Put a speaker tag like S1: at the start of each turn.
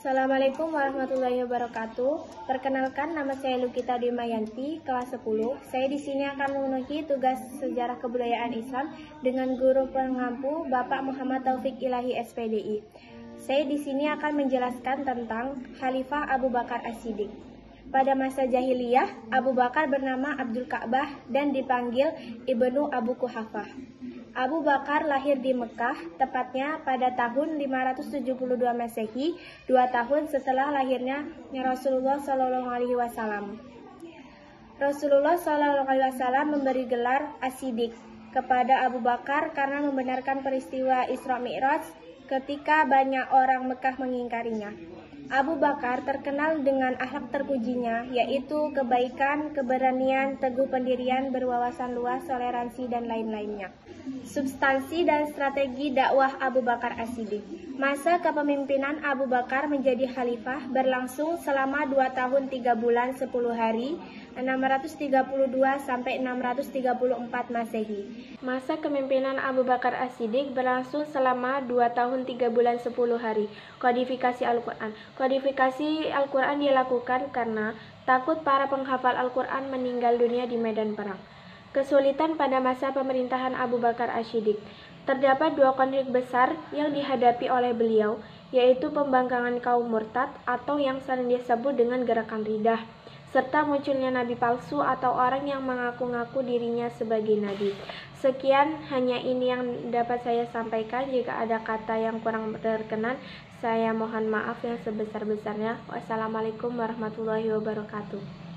S1: Assalamualaikum warahmatullahi wabarakatuh. Perkenalkan nama saya Lukita Dimayanti, kelas 10. Saya di sini akan memenuhi tugas sejarah kebudayaan Islam dengan guru pengampu Bapak Muhammad Taufik Ilahi SPDI. Saya di sini akan menjelaskan tentang Khalifah Abu Bakar As-Siddiq. Pada masa jahiliyah, Abu Bakar bernama Abdul Ka'bah dan dipanggil Ibnu Abu Kuhafah. Abu Bakar lahir di Mekah, tepatnya pada tahun 572 Masehi, dua tahun setelah lahirnya Rasulullah Shallallahu Alaihi Wasallam. Rasulullah Shallallahu Alaihi Wasallam memberi gelar Asidik kepada Abu Bakar karena membenarkan peristiwa Isra Mi'raj ketika banyak orang Mekah mengingkarinya. Abu Bakar terkenal dengan akhlak terpujinya, yaitu kebaikan, keberanian, teguh pendirian, berwawasan luas, toleransi, dan lain-lainnya. Substansi dan strategi dakwah Abu Bakar As-Siddiq Masa kepemimpinan Abu Bakar menjadi khalifah berlangsung selama 2 tahun 3 bulan 10 hari 632 sampai 634 Masehi. Masa kepemimpinan Abu Bakar As-Siddiq berlangsung selama 2 tahun 3 bulan 10 hari. Kodifikasi Al-Qur'an. Kodifikasi Al-Qur'an dilakukan karena takut para penghafal Al-Qur'an meninggal dunia di medan perang. Kesulitan pada masa pemerintahan Abu Bakar Ashidik. Terdapat dua konflik besar yang dihadapi oleh beliau, yaitu pembangkangan kaum murtad atau yang sering disebut dengan gerakan ridah, serta munculnya nabi palsu atau orang yang mengaku-ngaku dirinya sebagai nabi. Sekian hanya ini yang dapat saya sampaikan. Jika ada kata yang kurang berkenan, saya mohon maaf yang sebesar-besarnya. Wassalamualaikum warahmatullahi wabarakatuh.